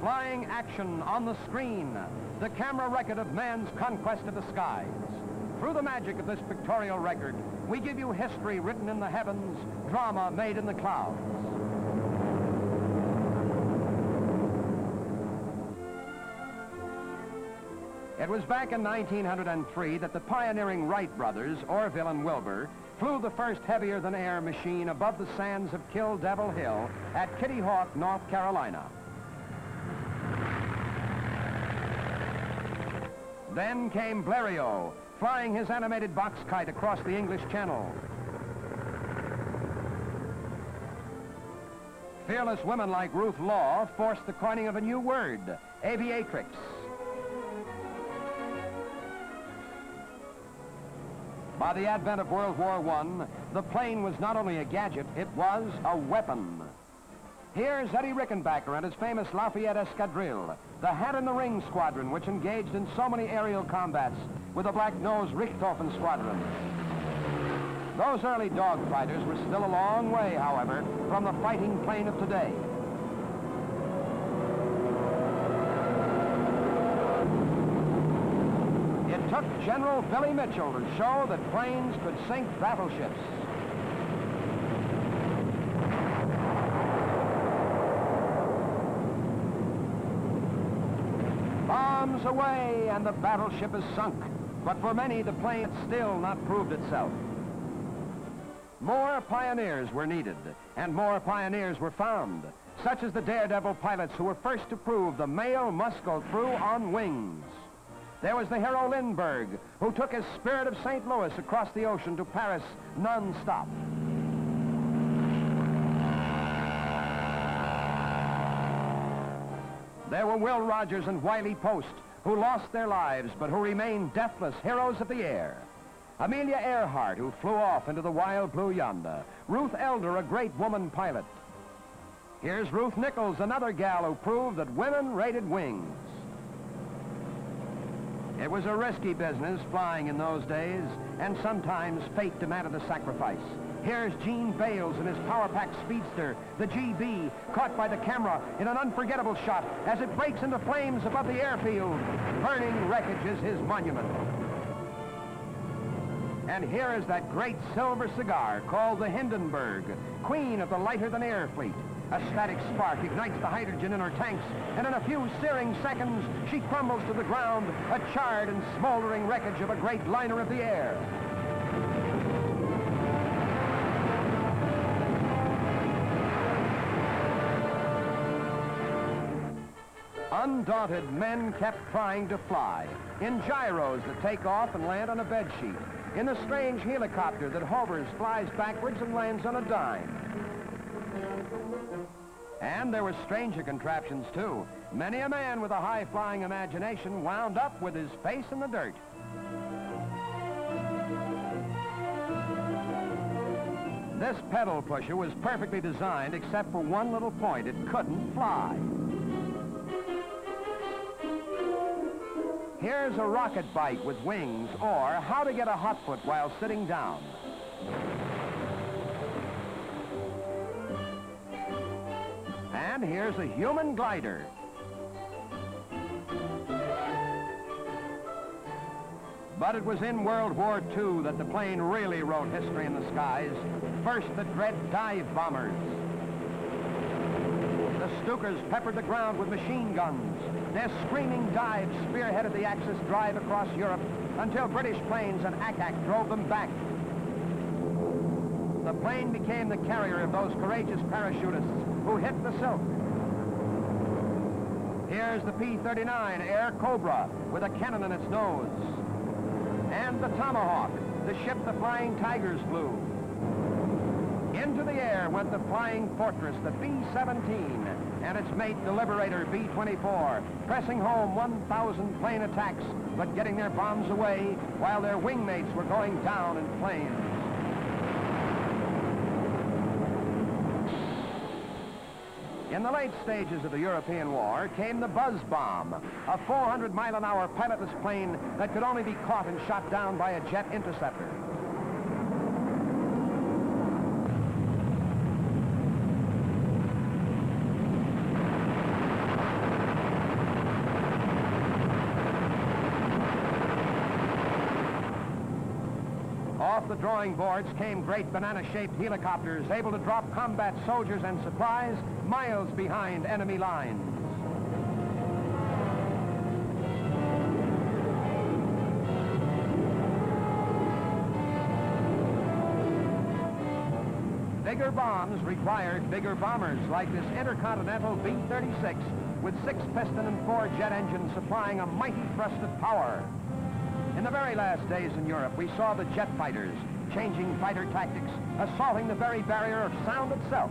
Flying action on the screen, the camera record of man's conquest of the skies. Through the magic of this pictorial record, we give you history written in the heavens, drama made in the clouds. It was back in 1903 that the pioneering Wright brothers, Orville and Wilbur, flew the first heavier-than-air machine above the sands of Kill Devil Hill at Kitty Hawk, North Carolina. Then came Bleriot, flying his animated box kite across the English Channel. Fearless women like Ruth Law forced the coining of a new word, aviatrix. By the advent of World War I, the plane was not only a gadget, it was a weapon. Here's Eddie Rickenbacker and his famous Lafayette Escadrille, the hat-in-the-ring squadron which engaged in so many aerial combats with the black-nosed Richthofen squadron. Those early dogfighters were still a long way, however, from the fighting plane of today. It took General Billy Mitchell to show that planes could sink battleships. Bombs away and the battleship is sunk. But for many, the plane had still not proved itself. More pioneers were needed, and more pioneers were found, such as the daredevil pilots who were first to prove the mail must go through on wings. There was the hero Lindbergh, who took his spirit of St. Louis across the ocean to Paris non-stop. There were Will Rogers and Wiley Post, who lost their lives, but who remained deathless heroes of the air. Amelia Earhart, who flew off into the wild blue yonder. Ruth Elder, a great woman pilot. Here's Ruth Nichols, another gal who proved that women rated wings. It was a risky business flying in those days, and sometimes fate demanded a sacrifice. Here's Gene Bayles in his power-packed speedster, the Gee Bee, caught by the camera in an unforgettable shot as it breaks into flames above the airfield. Burning wreckage is his monument. And here is that great silver cigar called the Hindenburg, queen of the lighter-than-air fleet. A static spark ignites the hydrogen in her tanks, and in a few searing seconds, she crumbles to the ground, a charred and smoldering wreckage of a great liner of the air. Undaunted men kept trying to fly, in gyros that take off and land on a bed sheet, in a strange helicopter that hovers, flies backwards, and lands on a dime. And there were stranger contraptions, too. Many a man with a high-flying imagination wound up with his face in the dirt. This pedal pusher was perfectly designed except for one little point. It couldn't fly. Here's a rocket bike with wings, or how to get a hot foot while sitting down. And here's a human glider. But it was in World War II that the plane really wrote history in the skies. First, the dread dive bombers. The Stukas peppered the ground with machine guns. Their screaming dives spearheaded the Axis drive across Europe until British planes and ack-ack drove them back. The plane became the carrier of those courageous parachutists who hit the silk. Here's the P-39 Airacobra with a cannon in its nose. And the Tomahawk, the ship the Flying Tigers flew. Into the air went the Flying Fortress, the B-17, and its mate, the Liberator B-24, pressing home 1,000 plane attacks, but getting their bombs away while their wingmates were going down in flames. In the late stages of the European War came the Buzz Bomb, a 400-mile-an-hour pilotless plane that could only be caught and shot down by a jet interceptor. Off the drawing boards came great banana-shaped helicopters able to drop combat soldiers and supplies miles behind enemy lines. Bigger bombs required bigger bombers like this Intercontinental B-36 with six piston and four jet engines supplying a mighty thrust of power. In the very last days in Europe, we saw the jet fighters changing fighter tactics, assaulting the very barrier of sound itself.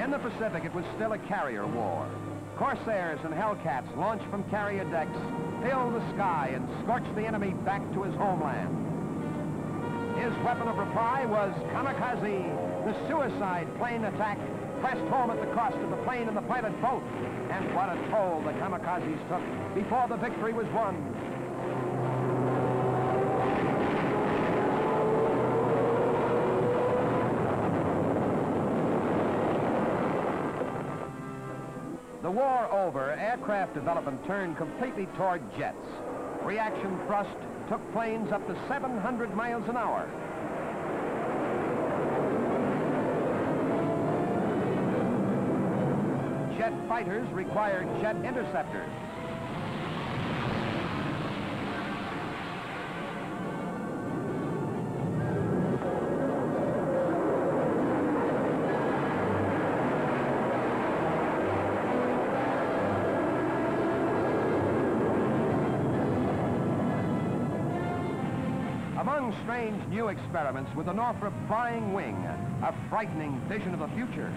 In the Pacific, it was still a carrier war. Corsairs and Hellcats launched from carrier decks, filled the sky, and scorched the enemy back to his homeland. Weapon of reply was kamikaze, the suicide plane attack pressed home at the cost of the plane and the pilot both. And what a toll the kamikazes took before the victory was won. The war over, aircraft development turned completely toward jets. Reaction thrust took planes up to 700 miles an hour. Jet fighters required jet interceptors. Among strange new experiments with the Northrop Flying Wing, a frightening vision of the future.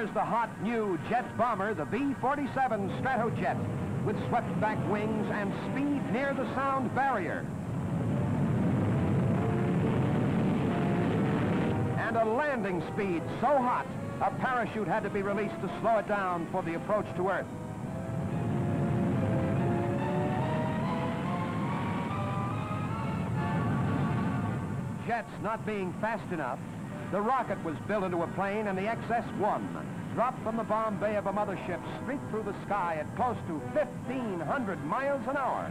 And here's the hot new jet bomber, the B-47 Stratojet, with swept-back wings and speed near the sound barrier. And a landing speed so hot, a parachute had to be released to slow it down for the approach to Earth. Jets not being fast enough, the rocket was built into a plane and the XS-1 dropped from the bomb bay of a mothership straight through the sky at close to 1,500 miles an hour.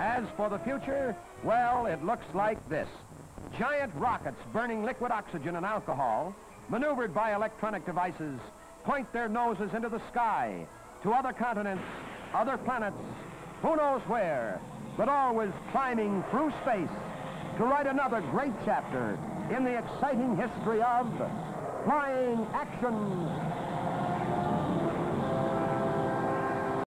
As for the future, well, it looks like this. Giant rockets burning liquid oxygen and alcohol, maneuvered by electronic devices, point their noses into the sky, to other continents, other planets, who knows where, but always climbing through space to write another great chapter in the exciting history of flying action